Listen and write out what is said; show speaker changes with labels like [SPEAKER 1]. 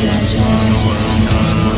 [SPEAKER 1] It's all around us.